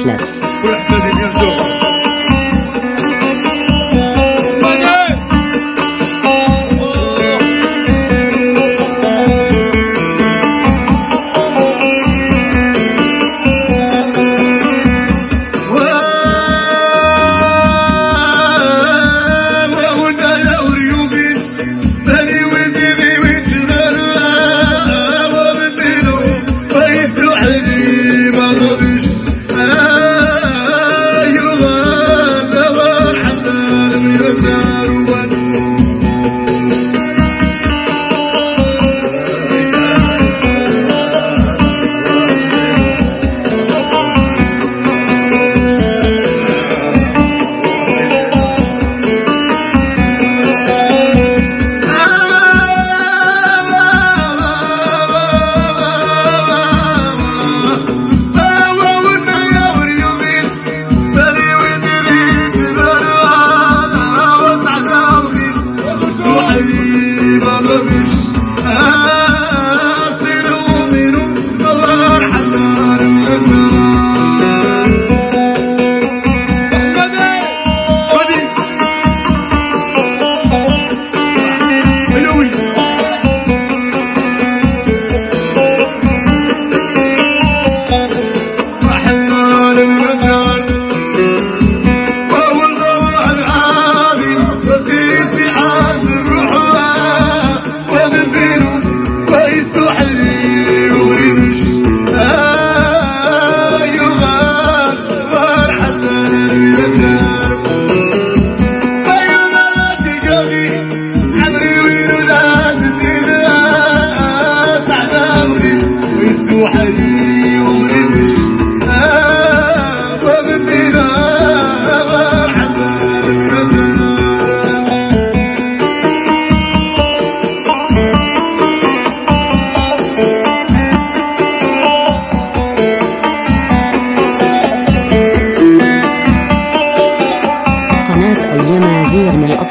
Atlas.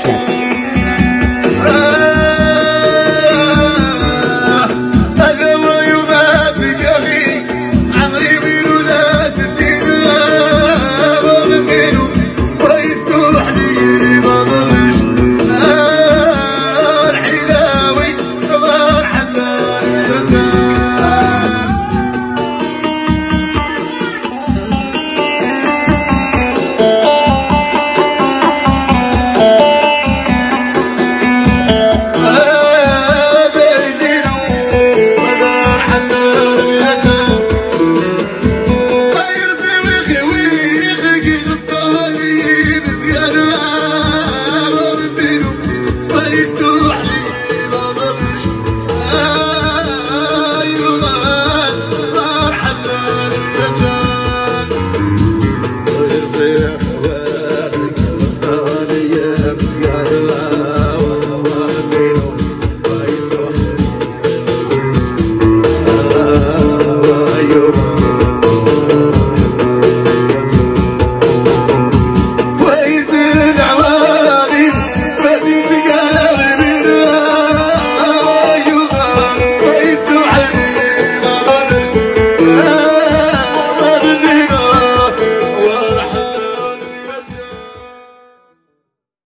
Yes.